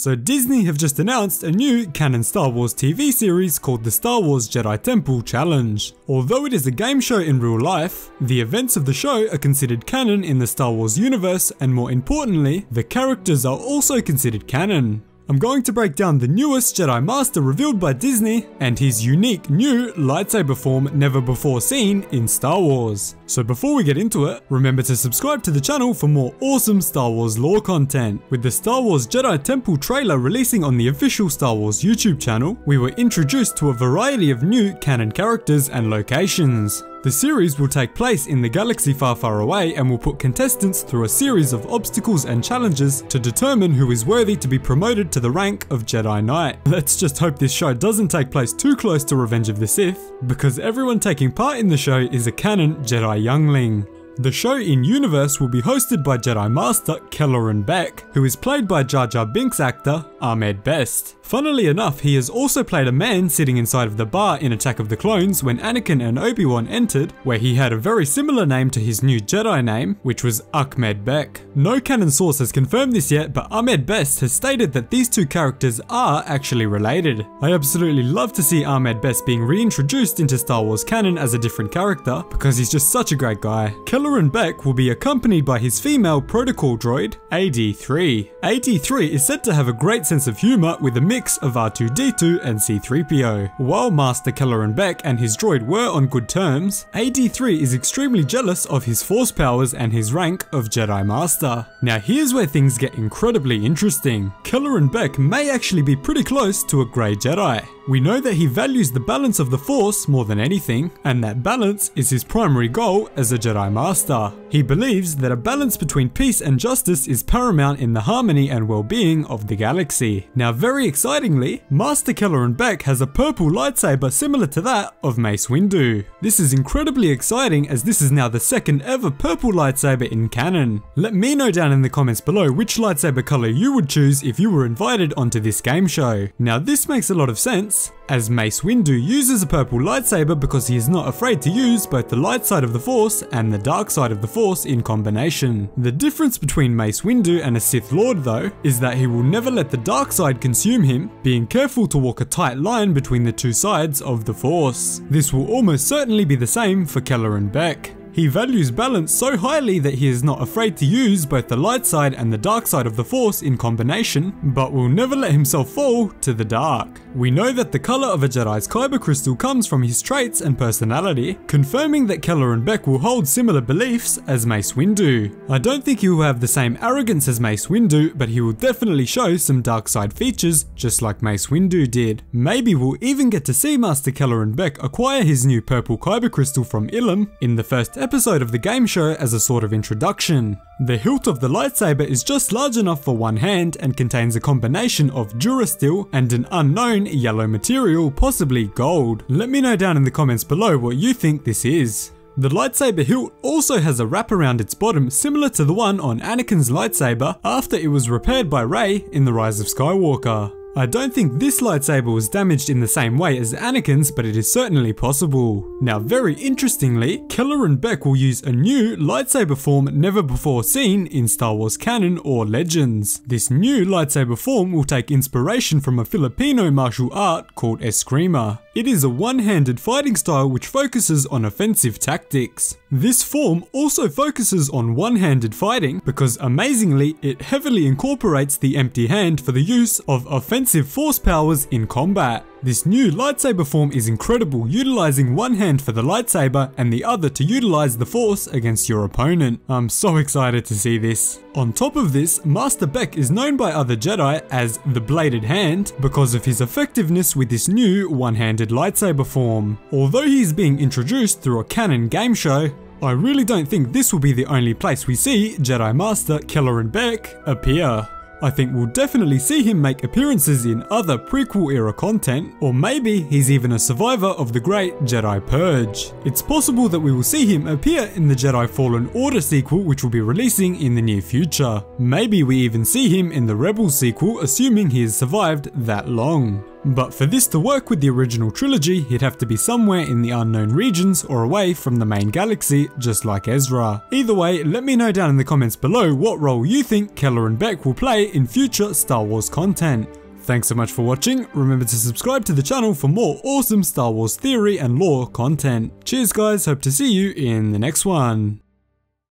So Disney have just announced a new canon Star Wars TV series called the Star Wars Jedi Temple Challenge. Although it is a game show in real life, the events of the show are considered canon in the Star Wars universe and more importantly, the characters are also considered canon. I'm going to break down the newest Jedi Master revealed by Disney and his unique new lightsaber form never before seen in Star Wars. So before we get into it, remember to subscribe to the channel for more awesome Star Wars lore content. With the Star Wars Jedi Temple trailer releasing on the official Star Wars YouTube channel, we were introduced to a variety of new canon characters and locations. The series will take place in the galaxy far far away and will put contestants through a series of obstacles and challenges to determine who is worthy to be promoted to the rank of Jedi Knight. Let's just hope this show doesn't take place too close to Revenge of the Sith, because everyone taking part in the show is a canon Jedi youngling. The show in universe will be hosted by Jedi Master Kelleran Beq, who is played by Jar Jar Binks actor Ahmed Best. Funnily enough, he has also played a man sitting inside of the bar in Attack of the Clones when Anakin and Obi-Wan entered, where he had a very similar name to his new Jedi name, which was Achk Med-Beq. No canon source has confirmed this yet, but Ahmed Best has stated that these two characters are actually related. I absolutely love to see Ahmed Best being reintroduced into Star Wars canon as a different character, because he's just such a great guy. Kelleran Beq will be accompanied by his female protocol droid, AD3. AD3 is said to have a great sense of humor with a mix of R2-D2 and C-3PO. While Master Kelleran Beq and his droid were on good terms, AD3 is extremely jealous of his force powers and his rank of Jedi Master. Now here's where things get incredibly interesting. Kelleran Beq may actually be pretty close to a Grey Jedi. We know that he values the balance of the Force more than anything, and that balance is his primary goal as a Jedi Master. He believes that a balance between peace and justice is paramount in the harmony and well-being of the galaxy. Now very excitingly, Master Kelleran Beq has a purple lightsaber similar to that of Mace Windu. This is incredibly exciting as this is now the second ever purple lightsaber in canon. Let me know down in the comments below which lightsaber color you would choose if you were invited onto this game show. Now this makes a lot of sense as Mace Windu uses a purple lightsaber because he is not afraid to use both the light side of the Force and the dark side of the Force in combination. The difference between Mace Windu and a Sith Lord though, is that he will never let the dark side consume him, being careful to walk a tight line between the two sides of the Force. This will almost certainly be the same for Kelleran Beq. He values balance so highly that he is not afraid to use both the light side and the dark side of the force in combination, but will never let himself fall to the dark. We know that the colour of a Jedi's Kyber crystal comes from his traits and personality, confirming that Kelleran Beq will hold similar beliefs as Mace Windu. I don't think he will have the same arrogance as Mace Windu, but he will definitely show some dark side features, just like Mace Windu did. Maybe we'll even get to see Master Kelleran Beq acquire his new purple Kyber crystal from Ilum in the first episode of the game show as a sort of introduction. The hilt of the lightsaber is just large enough for one hand and contains a combination of Durasteel and an unknown yellow material, possibly gold. Let me know down in the comments below what you think this is. The lightsaber hilt also has a wrap around its bottom similar to the one on Anakin's lightsaber after it was repaired by Rey in The Rise of Skywalker. I don't think this lightsaber was damaged in the same way as Anakin's, but it is certainly possible. Now very interestingly, Kelleran Beq will use a new lightsaber form never before seen in Star Wars canon or legends. This new lightsaber form will take inspiration from a Filipino martial art called Eskrima. It is a one-handed fighting style which focuses on offensive tactics. This form also focuses on one-handed fighting because amazingly it heavily incorporates the empty hand for the use of offensive force powers in combat. This new lightsaber form is incredible, utilizing one hand for the lightsaber and the other to utilize the force against your opponent. I'm so excited to see this. On top of this, Master Beq is known by other Jedi as the Bladed Hand because of his effectiveness with this new one-handed lightsaber form. Although he is being introduced through a canon game show, I really don't think this will be the only place we see Jedi Master Kelleran Beq appear. I think we'll definitely see him make appearances in other prequel era content, or maybe he's even a survivor of the great Jedi Purge. It's possible that we will see him appear in the Jedi Fallen Order sequel which will be releasing in the near future. Maybe we even see him in the Rebels sequel assuming he has survived that long. But for this to work with the original trilogy, he'd have to be somewhere in the unknown regions or away from the main galaxy, just like Ezra. Either way, let me know down in the comments below what role you think Kelleran Beq will play in future Star Wars content. Thanks so much for watching, remember to subscribe to the channel for more awesome Star Wars theory and lore content. Cheers guys, hope to see you in the next one.